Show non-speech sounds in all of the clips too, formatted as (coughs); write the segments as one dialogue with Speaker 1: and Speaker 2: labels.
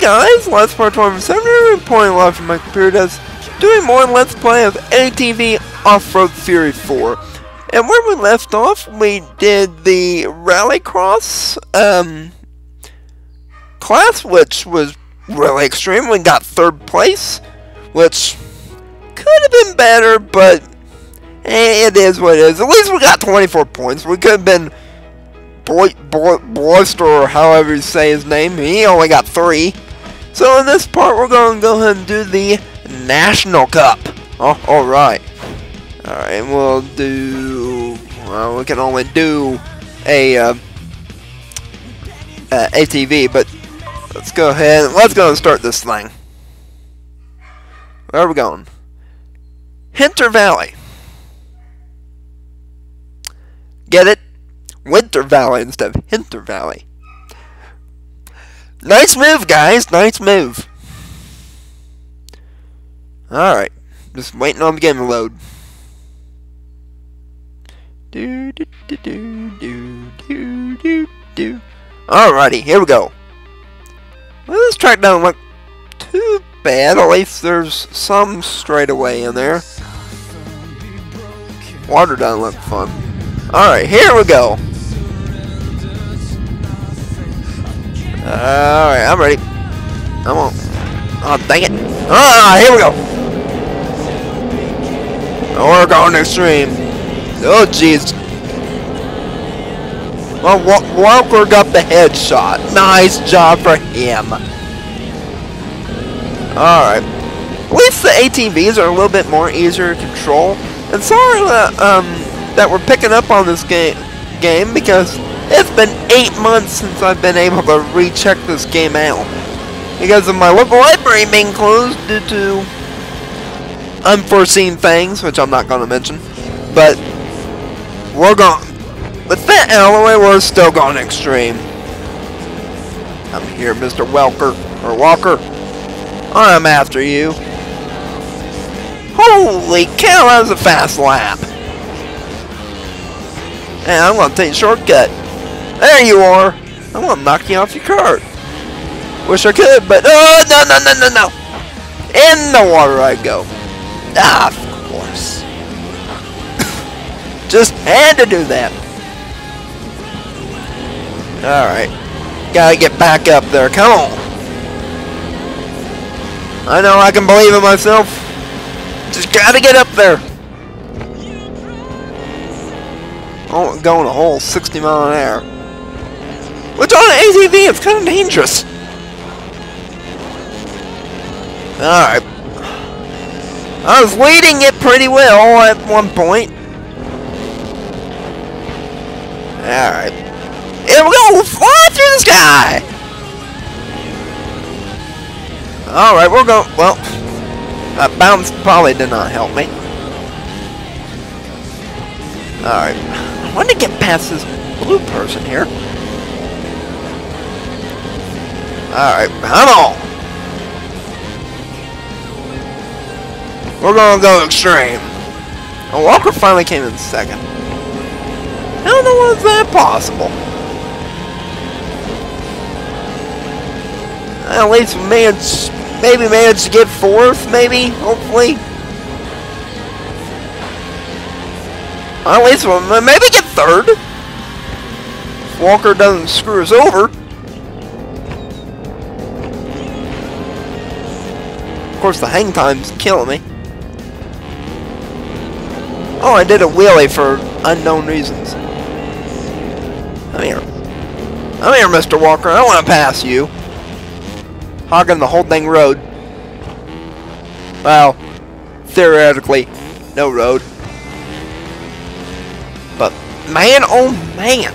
Speaker 1: Guys, Let's Play 27 point live from my computer does doing more Let's Play of ATV Off-Road Fury 4. And where we left off, we did the Rallycross um, class, which was really extreme. We got third place, which could have been better, but eh, it is what it is. At least we got 24 points. We could have been Boy, Boy, Boyster, or however you say his name, he only got three. So in this part, we're going to go ahead and do the National Cup. Oh, alright. Alright, we'll do... Well, we can only do a uh, uh, ATV, but let's go ahead. Let's go and start this thing. Where are we going? Hinter Valley. Get it? Winter Valley instead of Hinter Valley. Nice move, guys. Nice move. Alright. Just waiting on the game to load. Do, do, do, do, do, do, do, do. Alrighty, here we go. Well, this track doesn't look too bad. At least there's some straightaway in there. Water doesn't look fun. Alright, here we go. Alright, I'm ready. Come on. Oh, dang it. Ah, here we go. We're going extreme. Oh, jeez. Well, Walker got the headshot. Nice job for him. Alright. At least the ATVs are a little bit more easier to control. And sorry that, um, that we're picking up on this game, game because it's been eight months since I've been able to recheck this game out. Because of my local library being closed due to unforeseen things, which I'm not going to mention. But, we're going... With that way, we're still going extreme. I'm here, Mr. Welker, or Walker. I'm after you. Holy cow, that was a fast lap. And I'm going to take a shortcut. There you are! I'm gonna knock you off your cart. Wish I could, but oh no no no no no! In the water I go. Ah, of course. (coughs) Just had to do that. Alright. Gotta get back up there. Come on. I know I can believe in myself. Just gotta get up there. Oh, going a whole 60 mile an hour. Which on an ATV, it's kind of dangerous. Alright. I was leading it pretty well at one point. Alright. Here we go! Fly through the sky! Alright, we're going... Well, that bounce probably did not help me. Alright. I want to get past this blue person here. Alright, come on! We're gonna go extreme. And Walker finally came in second. How in the world that possible? At least managed, maybe managed to get fourth, maybe, hopefully. At least maybe get third. Walker doesn't screw us over. Course, the hang time's killing me. Oh, I did a wheelie for unknown reasons. Come here. Come here, Mr. Walker. I want to pass you. Hogging the whole dang road. Well, theoretically, no road. But, man, oh man.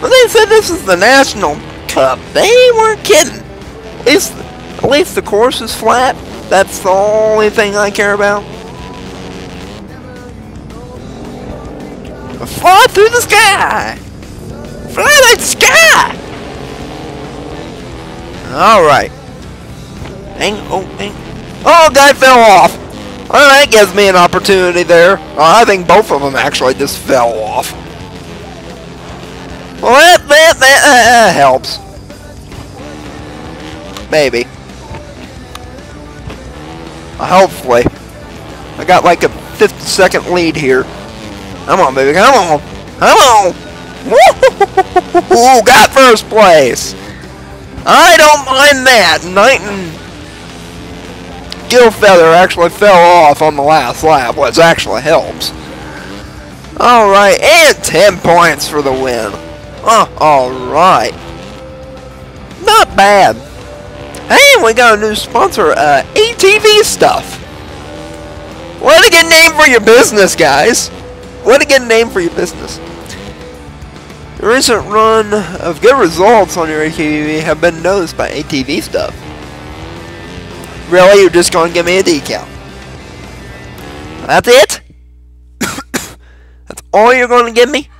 Speaker 1: When they said this is the National Cup, they weren't kidding. Least at least the course is flat. That's the only thing I care about. Fly through the sky! Fly like the sky! Alright. Hang, oh, hang. Oh, guy fell off! Well, that gives me an opportunity there. I think both of them actually just fell off. Well, that, that, that, that helps. Maybe. Uh, hopefully. I got like a 50 second lead here. Come on, baby. Come on. Come on. Woo! Got first place. I don't mind that. Knight and Gillfeather actually fell off on the last lap, which actually helps. Alright, and 10 points for the win. Oh, alright. Not bad. Hey, we got a new sponsor, uh, ATV Stuff. What a good name for your business, guys. What a good name for your business. The recent run of good results on your ATV have been noticed by ATV Stuff. Really? You're just going to give me a decal? That's it? (coughs) That's all you're going to give me?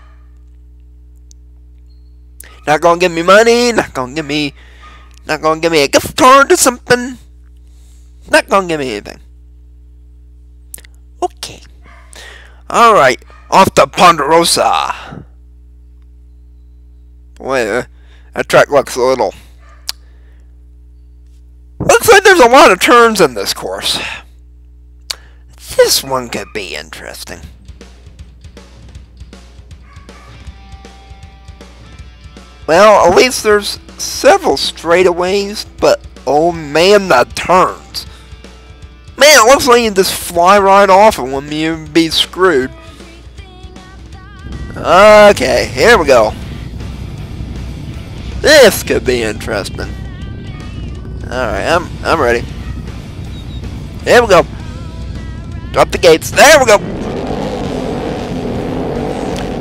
Speaker 1: Not going to give me money, not going to give me not to give me a gift card or something. Not to give me anything. Okay. Alright, off to Ponderosa. Boy, uh, that track looks a little Looks like there's a lot of turns in this course. This one could be interesting. Well, at least there's several straightaways, but oh man, the turns. Man, it looks like you just fly right off and when you be screwed. Okay, here we go. This could be interesting. Alright, I'm I'm ready. There we go. Drop the gates. There we go.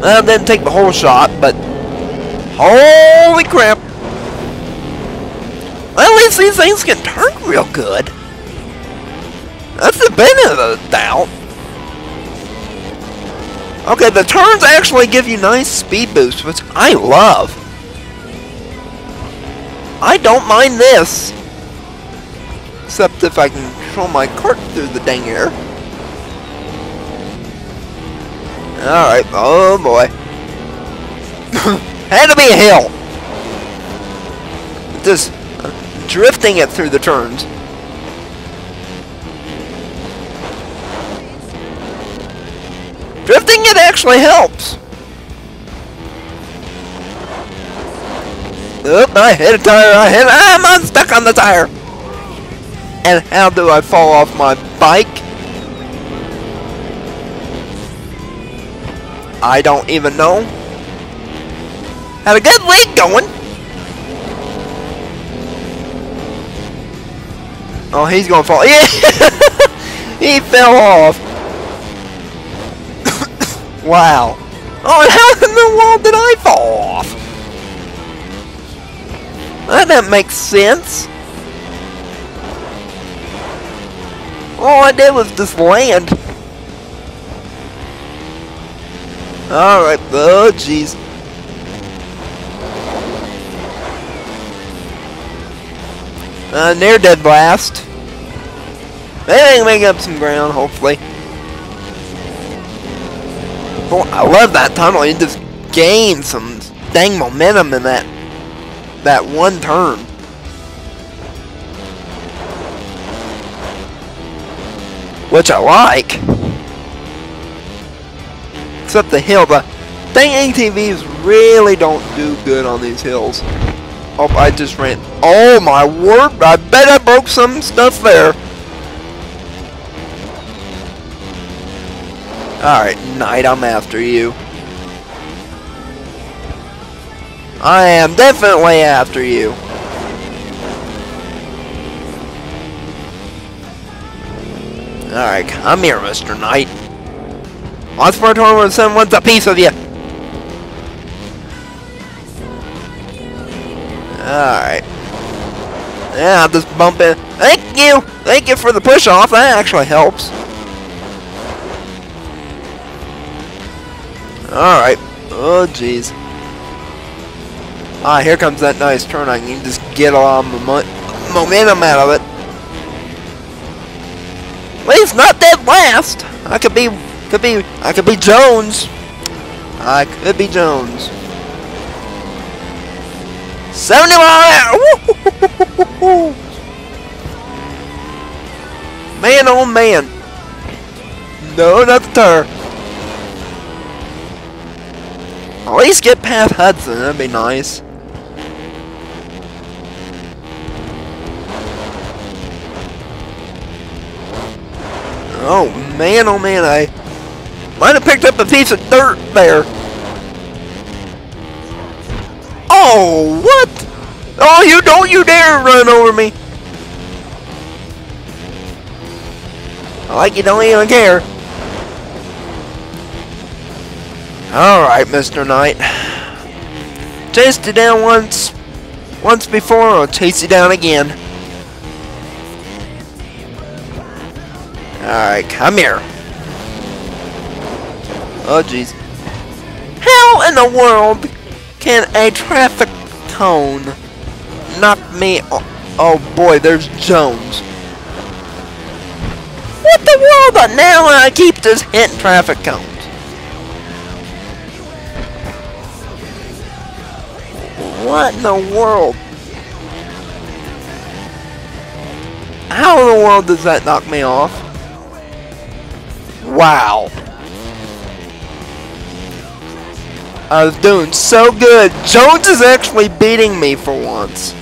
Speaker 1: Well, didn't take the whole shot, but holy crap. At least these things can turn real good. That's the benefit of the doubt. Okay, the turns actually give you nice speed boosts, which I love. I don't mind this. Except if I can control my cart through the dang air. Alright, oh boy. (laughs) Had to be a hill. Just drifting it through the turns. Drifting it actually helps. Oop, I hit a tire, I hit, I'm unstuck on the tire. And how do I fall off my bike? I don't even know. Had a good lead going. Oh, he's gonna fall. (laughs) Yeah! he fell off. (coughs) wow. Oh, (laughs) how in the world did I fall off? That doesn't make sense. All I did was just land. Alright, oh jeez. Uh, near dead blast. I can make up some ground, hopefully. Oh, I love that tunnel. You just gain some dang momentum in that that one turn. which I like. Except the hill, but dang ATVs really don't do good on these hills. Oh, I just ran. Oh my word! I bet I broke some stuff there. Alright, Knight, I'm after you. I am definitely after you. Alright, come here, Mr. Knight. Son, wants a piece of you. Alright. Yeah, I'll just bump it. Thank you! Thank you for the push off. That actually helps. Alright. Oh, jeez. Ah, here comes that nice turn. I can just get a lot of momentum out of it. Well, he's not dead last. I could be, could be, I could be Jones. I could be Jones. 70 mile an hour! Man on man. No, not the tire. At least get past Hudson, that'd be nice. Oh, man, oh man, I might have picked up a piece of dirt there. Oh, what? Oh, you don't you dare run over me. I like you don't even care. Alright, Mr. Knight. Chased you down once once before, I'll chase you down again. Alright, come here. Oh jeez. How in the world can a traffic cone knock me oh, oh boy, there's Jones. What the world? But now I keep this hitting traffic cones. What in the world? How in the world does that knock me off? Wow. I was doing so good. Jones is actually beating me for once.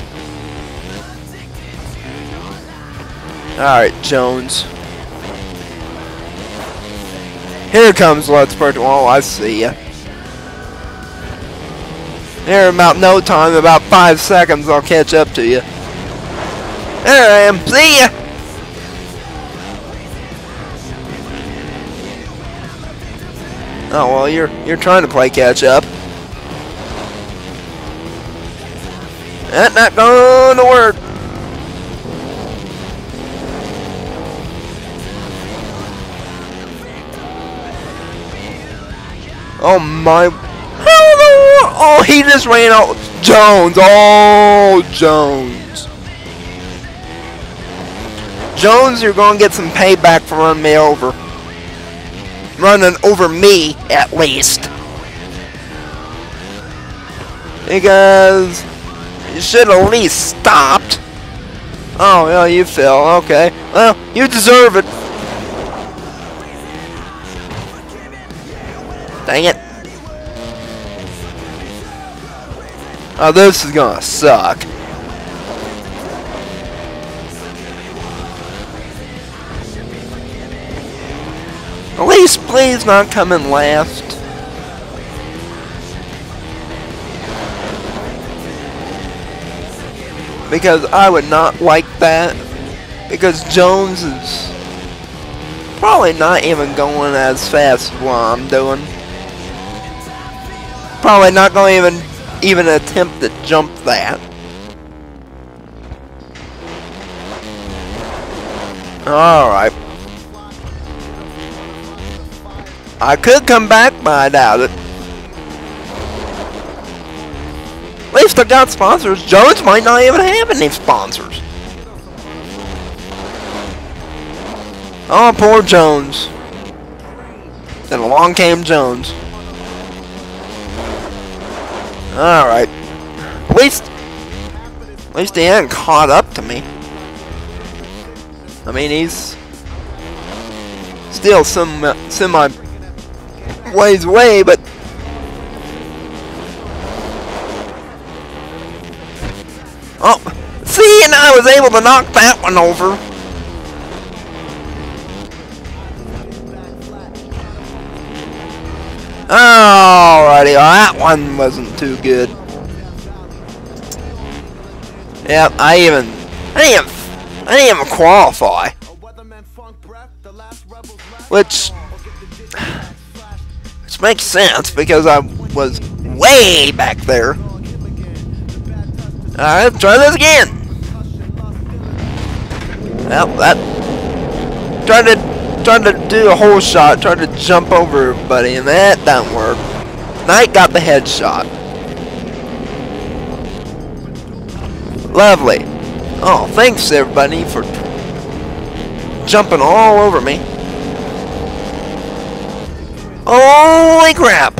Speaker 1: Alright, Jones. Here comes Let's Bird. Oh, I see ya. Here, about no time, about five seconds, I'll catch up to you. There I am. See ya! Oh well, you're you're trying to play catch up. That's not going to work. Oh my! Oh, he just ran out. Jones. Oh, Jones. Jones, you're gonna get some payback for running me over running over me, at least. Because you should at least stopped. Oh, yeah, you fell. Okay. Well, you deserve it. Dang it. Oh, this is gonna suck. Please not come in last. Because I would not like that. Because Jones is probably not even going as fast as what I'm doing. Probably not going to even even attempt to jump that. Alright. I could come back, but I doubt it. At least I got sponsors. Jones might not even have any sponsors. Oh, poor Jones. Then along came Jones. Alright. At least... At least he hadn't caught up to me. I mean, he's... Still some semi ways away, but Oh, see, and I was able to knock that one over. Alrighty, well, that one wasn't too good. Yep, I even, I didn't I didn't even qualify. Which, makes sense because I was way back there. Alright, try this again. Well, that tried to tried to do a whole shot, tried to jump over everybody, and that didn't work. Knight got the headshot. Lovely. Oh, thanks everybody for jumping all over me. Holy crap!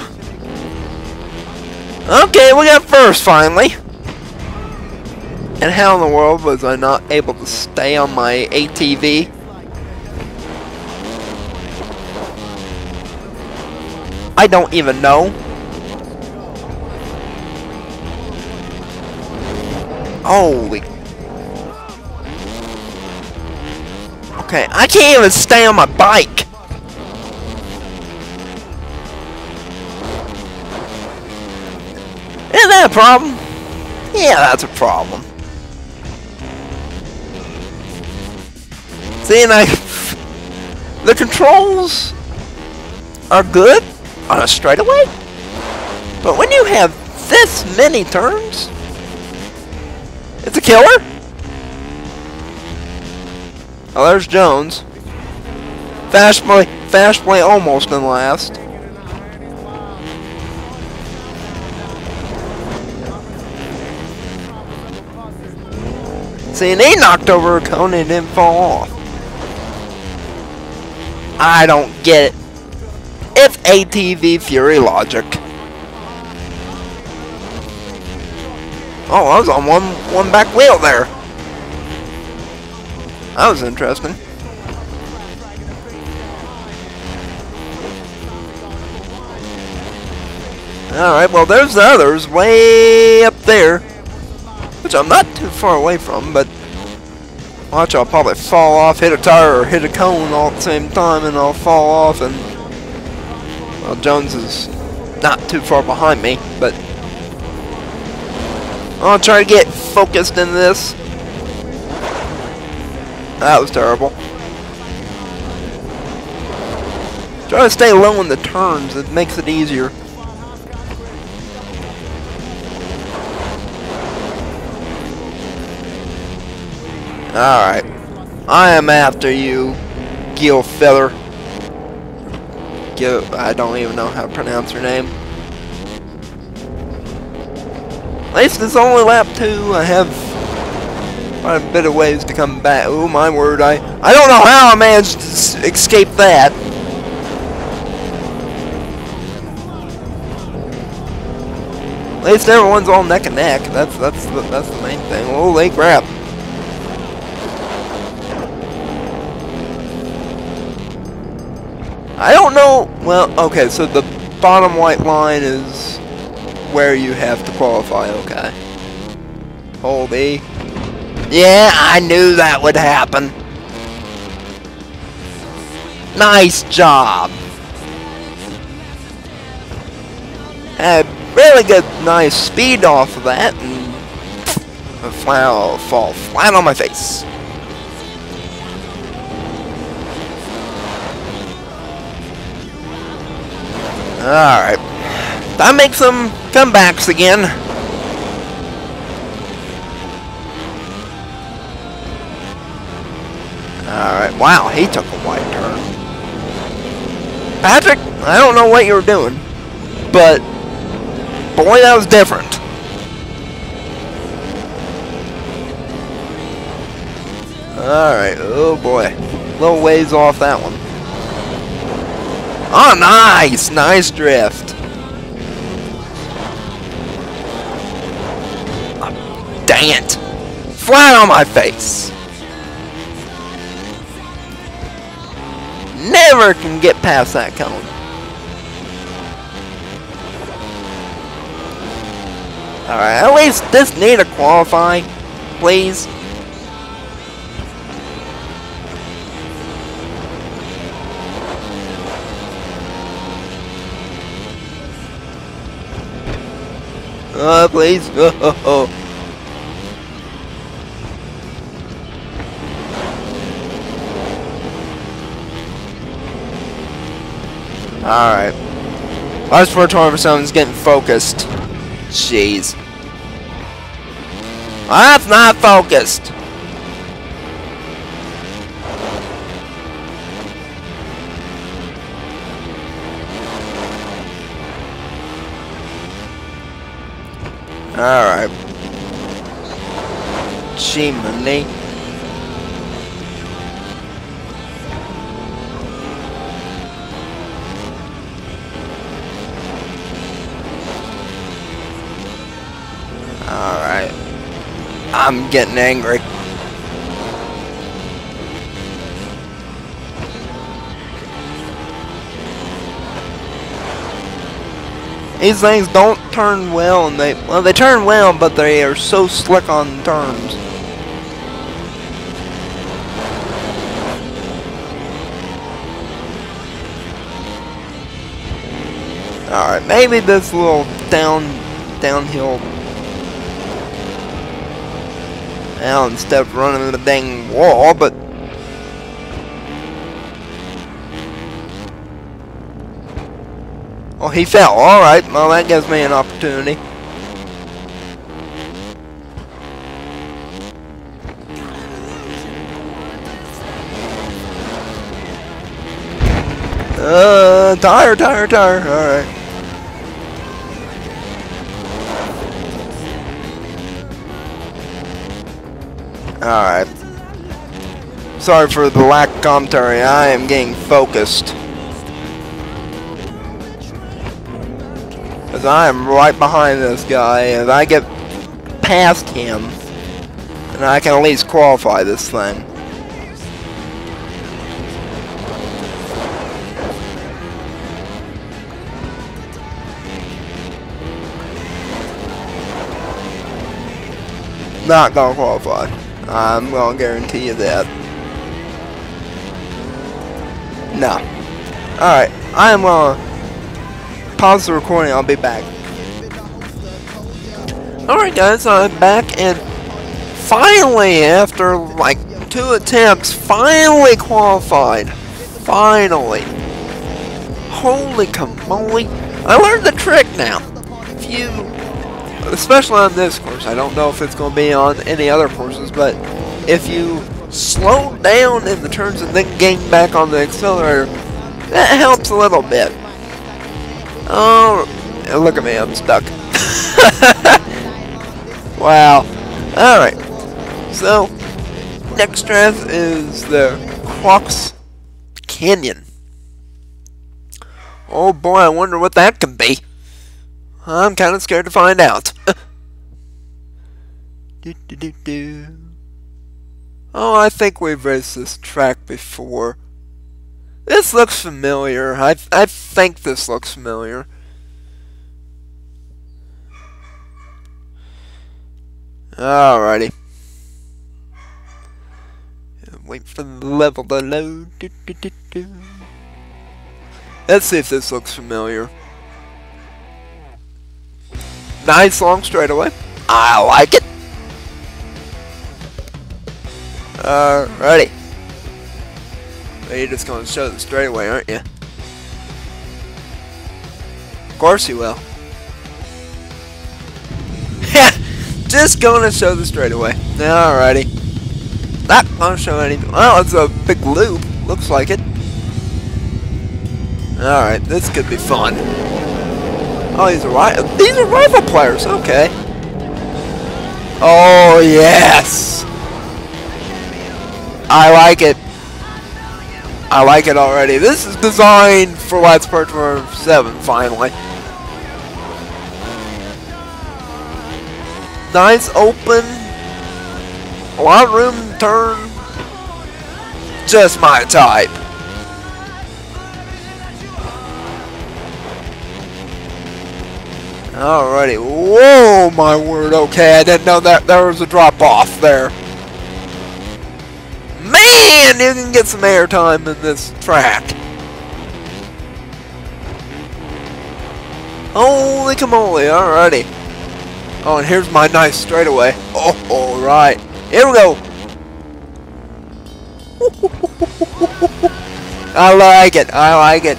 Speaker 1: Okay, we got first, finally! And how in the world was I not able to stay on my ATV? I don't even know. Holy. Okay, I can't even stay on my bike. That a problem? Yeah, that's a problem. See, and I... The controls are good on a straightaway, but when you have this many turns, it's a killer. Oh, there's Jones. Fast play, fast play almost in last. And he knocked over a cone and didn't fall off. I don't get it. It's ATV Fury logic. Oh, I was on one one back wheel there. That was interesting. Alright, well there's the others way up there. Which I'm not too far away from, but watch I'll probably fall off, hit a tire, or hit a cone all at the same time, and I'll fall off, and well, Jones is not too far behind me, but I'll try to get focused in this. That was terrible. Try to stay low in the turns, it makes it easier. Alright. I am after you, Gil Feather. Gil, I don't even know how to pronounce her name. At least it's only lap two. I have quite a bit of ways to come back. Oh my word, I, I don't know how I managed to escape that. At least everyone's all neck and neck. That's that's the, that's the main thing. Holy crap. I don't know. Well, okay, so the bottom white line is where you have to qualify, okay. Hold E. Yeah, I knew that would happen. Nice job. Had really good, nice speed off of that, and I'll fall flat on my face. Alright. That makes some comebacks again. Alright, wow, he took a wide turn. Patrick, I don't know what you were doing, but boy, that was different. Alright, oh boy. a Little ways off that one. Oh, nice! Nice drift. Oh, dang it. Flat on my face. Never can get past that cone. Alright, at least this need to qualify, please. Oh, please. Alright. Last four someone's getting focused. Jeez. That's not focused. Alright. Chimney. Alright. I'm getting angry. These things don't turn well, and they well they turn well, but they are so slick on turns. Alright, maybe this little down downhill now instead of running the dang wall, but he fell. Alright, well that gives me an opportunity. Uh, tire, tire, tire. Alright. Alright. Sorry for the lack of commentary. I am getting focused. Because I am right behind this guy, and I get past him, and I can at least qualify this thing. Not gonna qualify. I'm gonna guarantee you that. No. Alright, I am gonna pause the recording, I'll be back. Alright guys, I'm back and finally, after like two attempts, finally qualified. Finally. Holy moly. I learned the trick now. If you, especially on this course, I don't know if it's going to be on any other courses, but if you slow down in the turns and then gain back on the accelerator, that helps a little bit. Oh, look at me, I'm stuck. (laughs) wow. Alright. So, next track is the Crocs Canyon. Oh boy, I wonder what that can be. I'm kind of scared to find out. (laughs) do, do, do. Oh, I think we've raced this track before. This looks familiar. I, I think this looks familiar. Alrighty. Wait for the level to load. Do, do, do, Let's see if this looks familiar. Nice long straightaway. I like it. Alrighty. You're just going to show the straightaway, aren't you? Of course he will. Yeah, just to show the straightaway. Alrighty. Not going to show anything. Well, it's a big loop. Looks like it. Alright, this could be fun. Oh, these are these are rival players. Okay. Oh yes. I like it. I like it already. This is designed for Let's Play 7, finally. Nice, open, a lot of room turn. Just my type. Alrighty. Whoa, my word. Okay, I didn't know that there was a drop off there. Man, you can get some airtime in this track. Holy camole, alrighty. Oh, and here's my nice straightaway. Oh, alright. Here we go. I like it, I like it.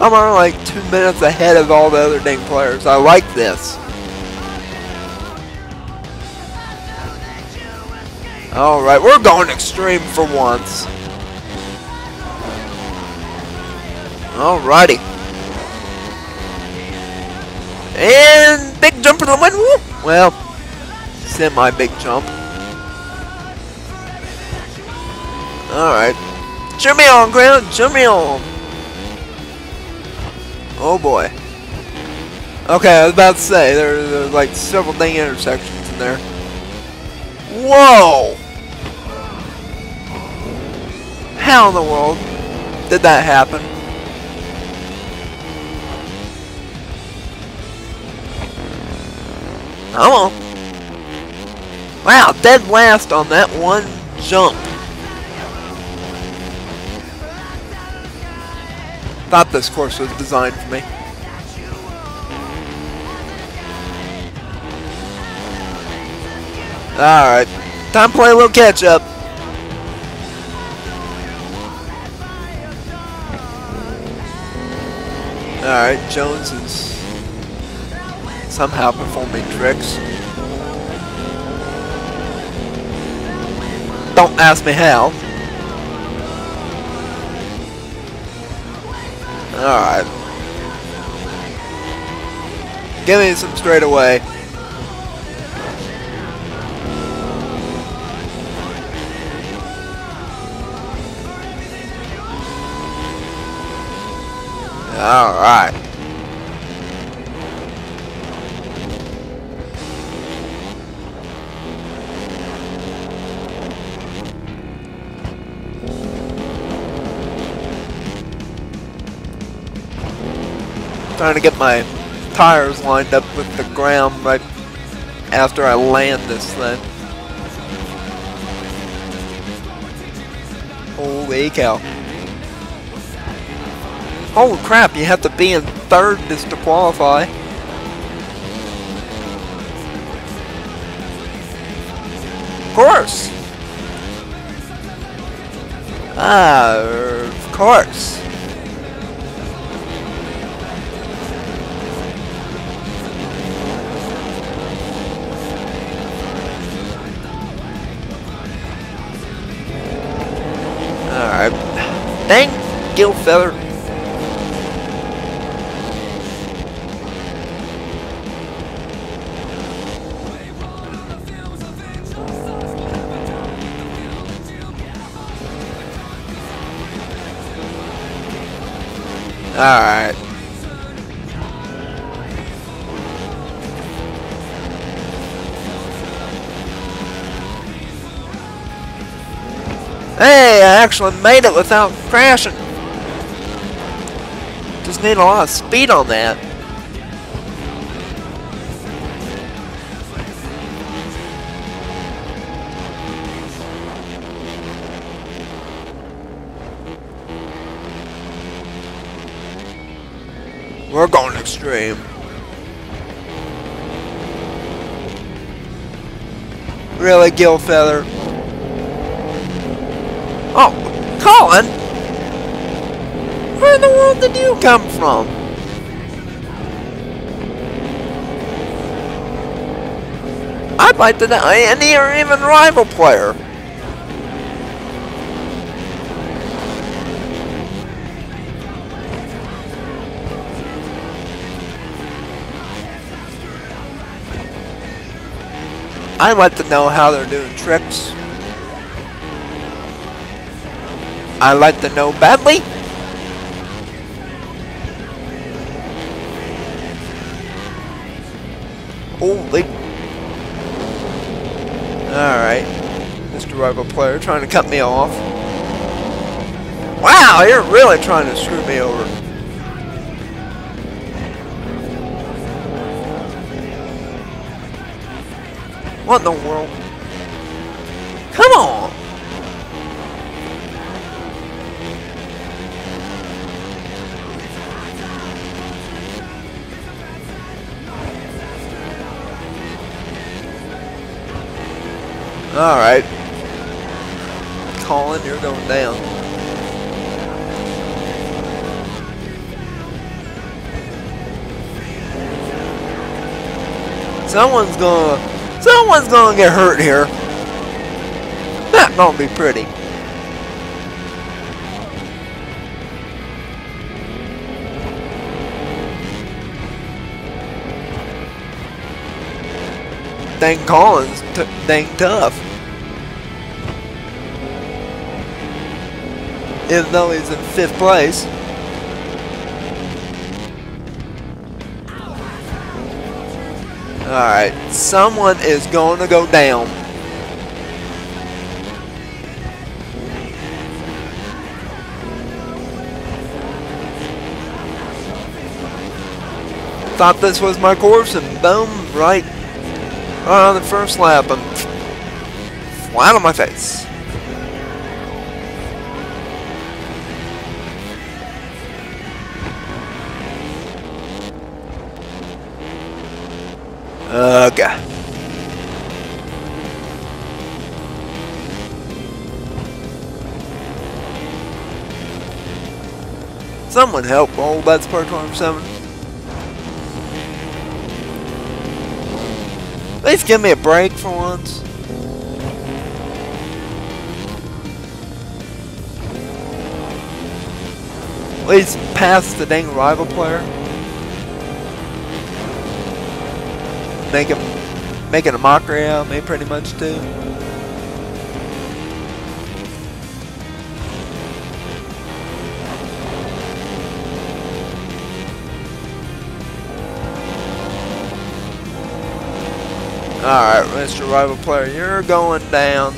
Speaker 1: I'm only like two minutes ahead of all the other dang players. I like this. Alright, we're going extreme for once. Alrighty. And big jump for the win. Woo! Well, semi-big jump. Alright. Jump me on, ground. Jump me on. Oh boy. Okay, I was about to say, there, there's like several dang intersections in there. Whoa! How in the world did that happen? Come on. Wow, dead last on that one jump. Thought this course was designed for me. Alright, time to play a little catch up. Alright, Jones is somehow performing tricks. Don't ask me how. Alright. Give me some straight away. Alright. Trying to get my tires lined up with the ground right after I land this thing. Holy cow. Holy crap, you have to be in third just to qualify. Of course. Ah, of course. Dang, Gil Feather. Alright. Hey, I actually made it without crashing. Just need a lot of speed on that. We're going extreme. Really, Gil Feather? Oh, Colin? Where world did you come from? I'd like to know any or even rival player. I'd like to know how they're doing tricks. I'd like to know badly. Holy. Alright. Mr. Rival Player trying to cut me off. Wow, you're really trying to screw me over. What in the world? Come on! Alright. Colin, you're going down. Someone's gonna... Someone's gonna get hurt here. Not gonna be pretty. Dang Collins, dang tough. Even though he's in fifth place. Alright, someone is going to go down. Thought this was my course and boom, right On the first lap, I'm flat on my face. Okay. Someone help oh, old Bets Part 27. At least give me a break for once. At least pass the dang rival player. Make him making a mockery out of me pretty much too. Alright, Mr. Rival Player, you're going down.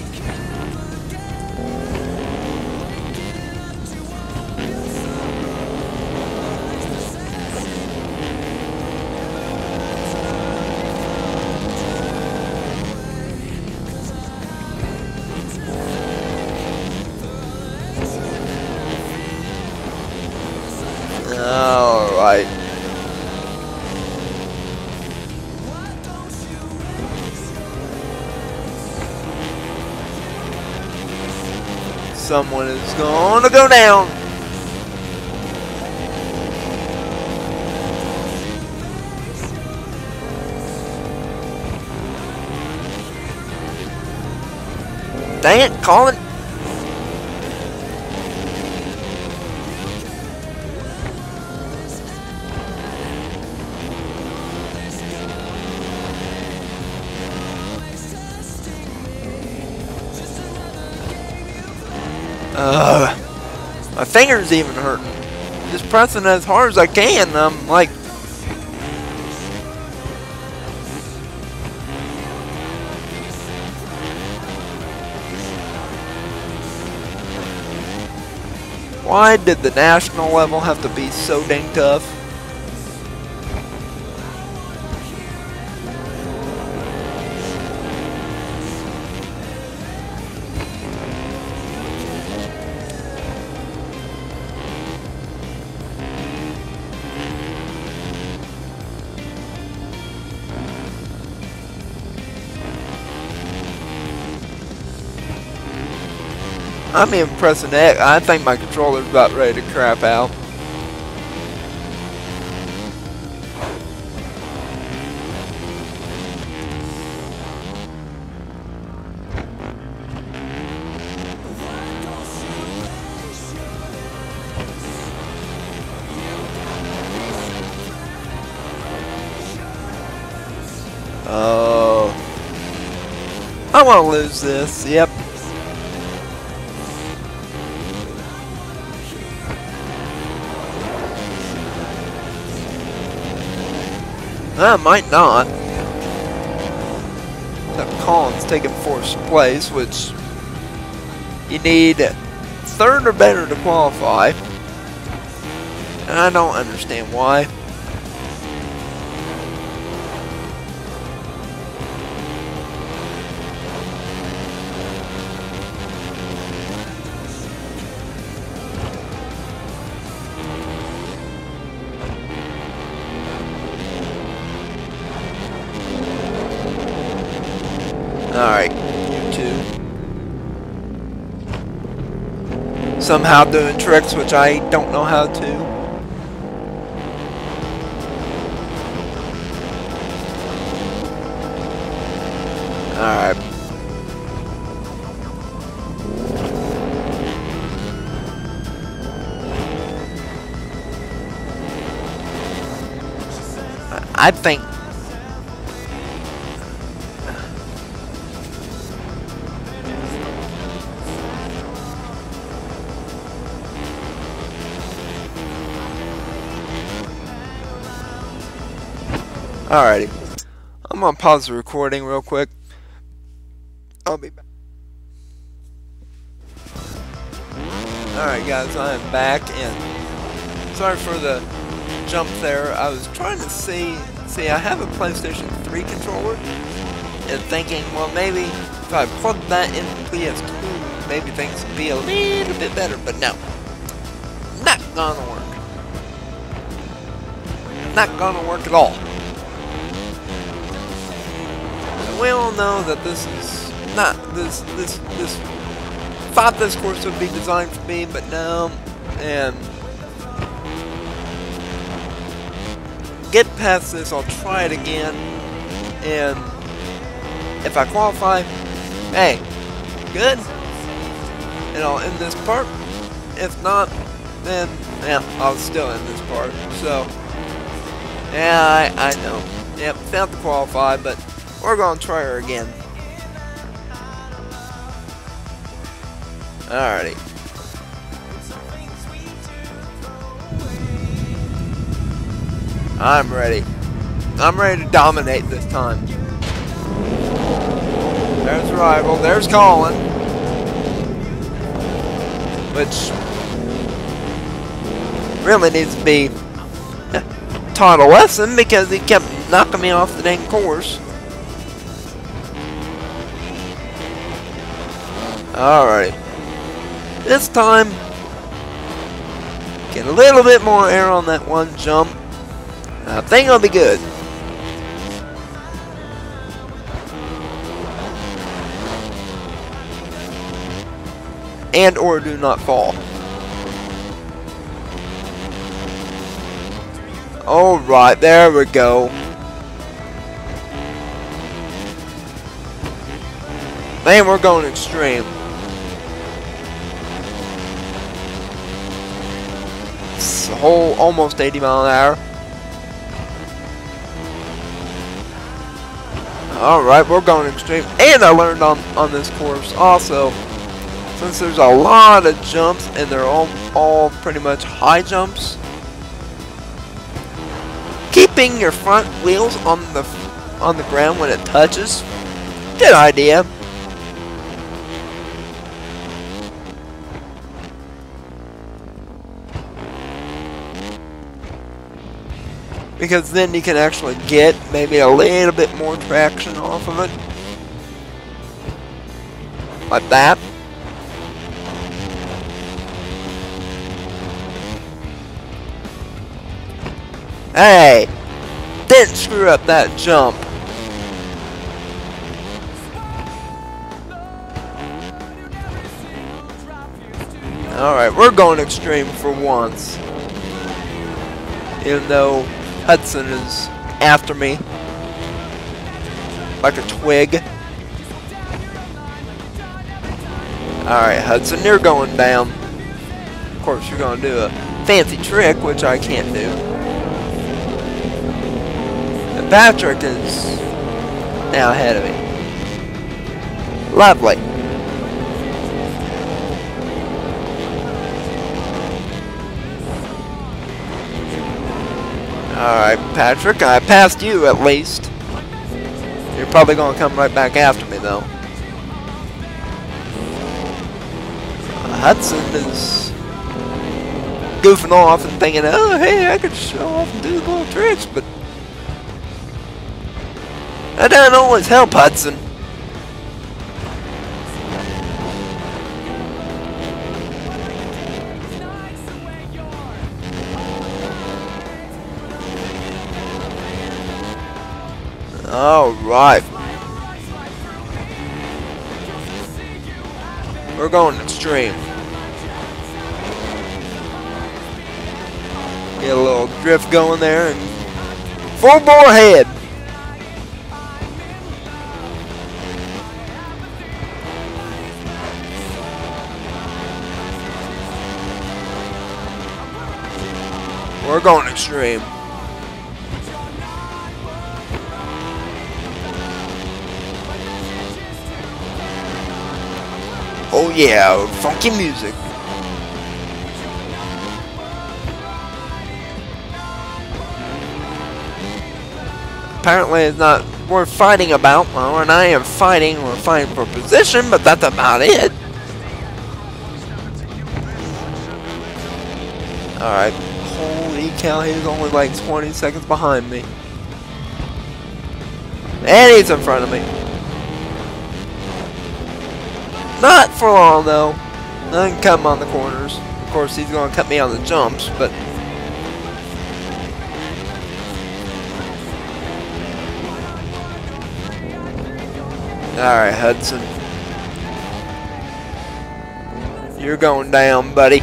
Speaker 1: Someone is gonna go down. Dang it, Colin. Finger's even hurting. Just pressing as hard as I can. I'm like. Why did the national level have to be so dang tough? I'm even pressing X. I think my controller's about ready to crap out. Oh. I want to lose this. Yep. I might not. That Collins taking fourth place, which you need third or better to qualify. And I don't understand why. Somehow doing tricks which I don't know how to. Alright. I think Alrighty. I'm gonna pause the recording real quick. I'll be back. Alright guys, I am back and sorry for the jump there. I was trying to see see I have a PlayStation 3 controller and thinking, well, maybe if I plug that in PS2, maybe things would be a little bit better. But no, not gonna work. Not gonna work at all. We all know that this is not this this this thought this course would be designed for me, but no, and get past this, I'll try it again, and if I qualify, hey, good, and I'll end this part. If not, then yeah, I'll still end this part. So, yeah, I, I know. Yep, failed to qualify, but we're gonna try her again. Alrighty. I'm ready. I'm ready to dominate this time. There's Rival. There's Colin. Which really needs to be taught a lesson because he kept knocking me off the dang course. Alright. This time, get a little bit more air on that one jump. I think I'll be good. And or do not fall. Alright, there we go. Man, we're going extreme. Whole almost 80 mile an hour. Alright, we're going extreme. And I learned on, on this course also, since there's a lot of jumps and they're all, all pretty much high jumps, keeping your front wheels on the on the ground when it touches, good idea. Because then you can actually get maybe a little bit more traction off of it. Like that. Hey! Didn't screw up that jump. Alright, we're going extreme for once. Even though Hudson is after me. Like a twig. Alright, Hudson, you're going down. Of course, you're going to do a fancy trick, which I can't do. And Patrick is now ahead of me. Lovely. Alright, Patrick, I passed you at least. You're probably going to come right back after me, though. Hudson is goofing off and thinking, oh, hey, I could show off and do little tricks, but that doesn't always help Hudson. Alright. We're going extreme. Get a little drift going there and full bore head. We're going extreme. Oh yeah, funky music. Apparently it's not worth fighting about. Well, and I am fighting, we're fighting for position, but that's about it. Alright. Holy cow, he's only like 20 seconds behind me. And he's in front of me. Not for long, though. I can cut him on the corners. Of course, he's going to cut me on the jumps, but... Alright, Hudson. You're going down, buddy.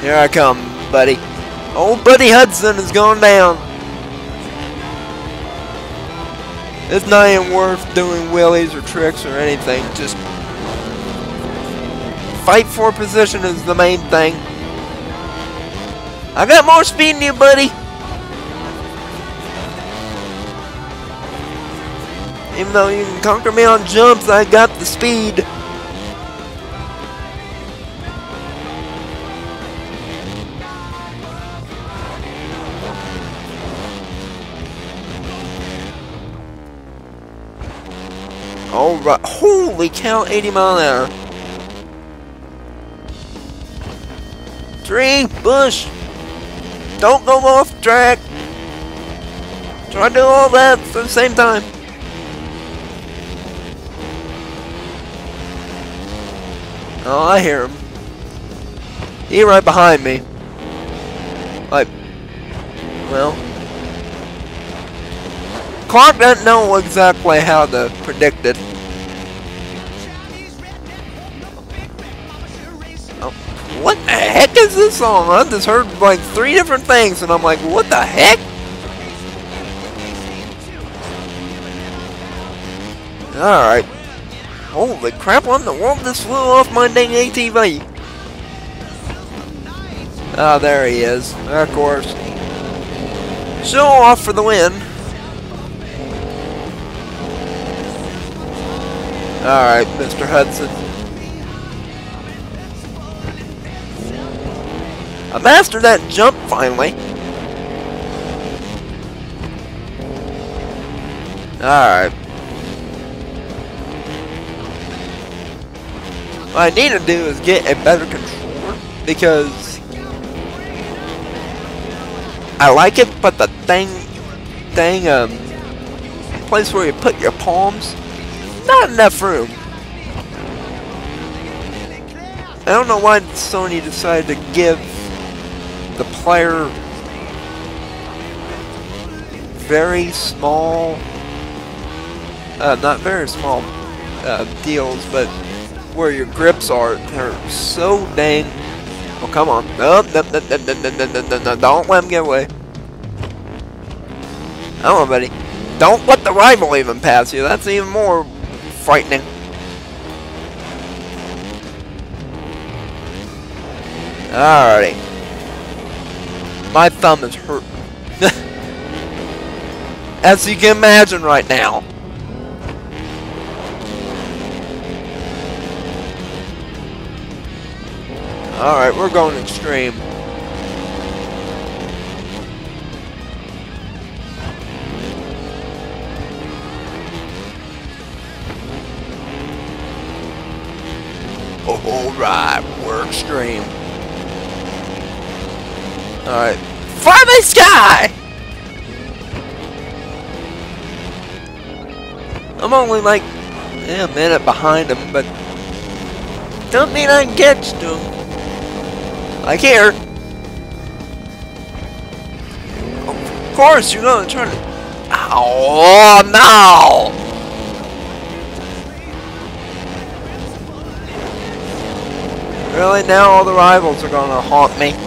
Speaker 1: Here I come, buddy. Old Buddy Hudson is going down. It's not even worth doing wheelies or tricks or anything. Just fight for position is the main thing. I got more speed than you, buddy. Even though you can conquer me on jumps, I got the speed. Alright, holy cow, 80 mile an hour. Tree, bush, don't go off track. Try to do all that at the same time. Oh, I hear him. He right behind me. Like, well, Clark doesn't know exactly how to predict it. Song? I just heard like three different things and I'm like, what the heck? Alright. Holy crap, what in the world just flew off my dang ATV? Ah, oh, there he is. Of course. Show off for the win. Alright, Mr. Hudson. I mastered that jump finally. Alright. What I need to do is get a better controller because I like it, but the thing, thing, um, place where you put your palms not enough room. I don't know why Sony decided to give the player very small, uh, not very small uh, deals, but where your grips are, they're so dang. Oh, come on. No, don't let him get away. Come on, buddy. Don't let the rival even pass you. That's even more frightening. Alrighty. My thumb is hurt. (laughs) As you can imagine right now. Alright, we're going extreme. Alright, work stream. Alright. Fly the sky! I'm only like yeah, a minute behind him, but don't mean I can catch him. Like here. Of course, you're gonna try to. Oh no! Really? Now all the rivals are gonna haunt me.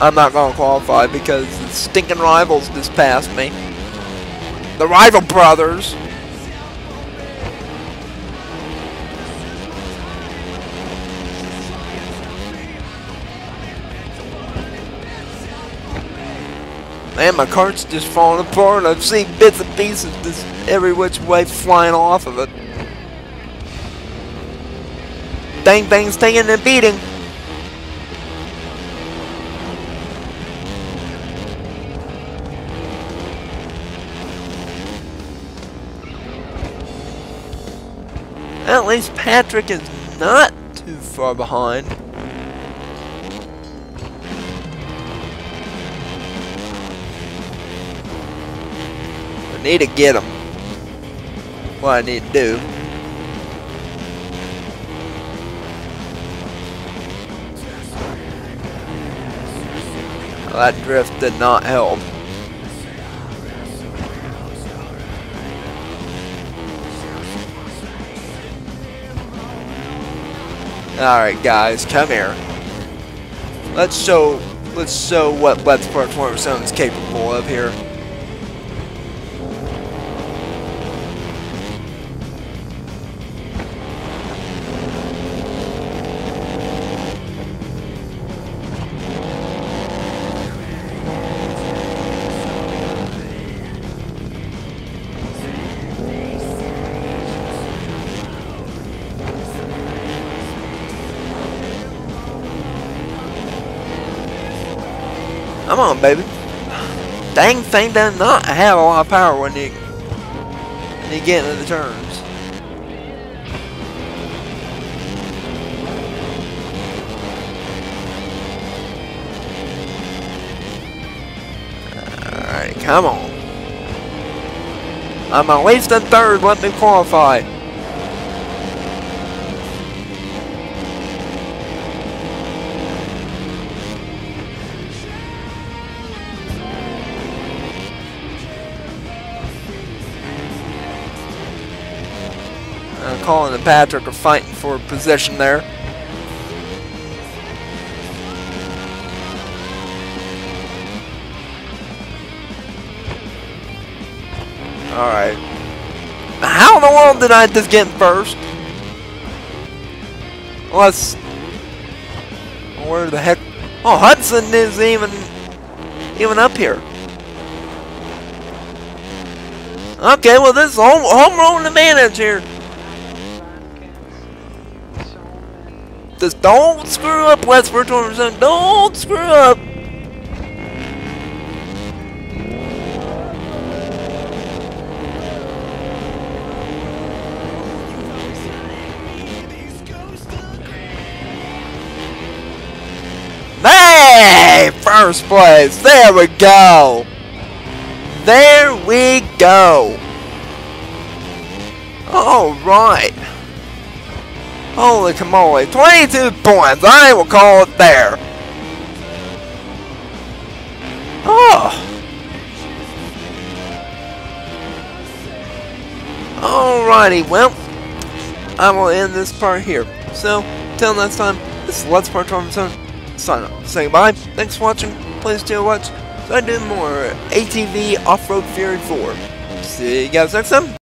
Speaker 1: I'm not gonna qualify because the stinking rivals just passed me. The rival brothers. Man, my cart's just falling apart. I've seen bits and pieces just every which way flying off of it. Dang thing's taking a beating. Least Patrick is not too far behind. I need to get him. What I need to do. That drift did not help. Alright guys, come here. Let's show let's show what Let's Platform Zone is capable of here. On, baby. Dang thing does not have a lot of power when you, when you get into the turns. Alright, come on. I'm at least in third, let me qualify. Colin and Patrick are fighting for a position there. Alright. How in the world did I just get first? Let's... Where the heck... Oh, Hudson is even... Even up here. Okay, well this is home, home run advantage here. Don't screw up, Westford Tormenson. Don't screw up. Hey! First place. There we go. There we go. Alright. Holy moly. 22 points. I will call it there. Oh. Alrighty, well, I will end this part here. So, till next time, this is Let's Torment Zone. Sign up. Say goodbye. Thanks for watching. Please do watch. So I do more ATV Off-Road Fury 4. See you guys next time.